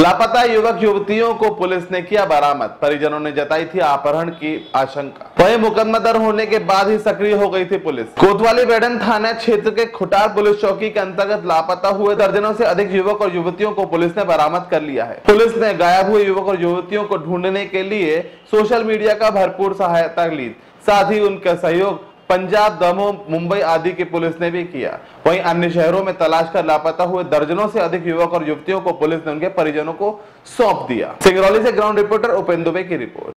लापता युवक युवतियों को पुलिस ने किया बरामद। परिजनों ने जताई थी अपहरण की आशंका। वही मुकदमा दर होने के बाद ही सक्रिय हो गई थी पुलिस। कोतवाली बेडन थाना क्षेत्र के खुटार पुलिस चौकी के अंतर्गत लापता हुए दर्जनों से अधिक युवक और युवतियों को पुलिस ने बरामद कर लिया है। पुलिस ने गायब हुए युवक और युवतियों को ढूँढने के लिए सोशल मीडिया का भरपूर सहायता ली। साथ ही उनका सहयोग पंजाब दमोह, मुंबई आदि की पुलिस ने भी किया। वहीं अन्य शहरों में तलाश कर लापता हुए दर्जनों से अधिक युवक और युवतियों को पुलिस ने उनके परिजनों को सौंप दिया। सिंगरौली से ग्राउंड रिपोर्टर उपेंद्र दुबे की रिपोर्ट।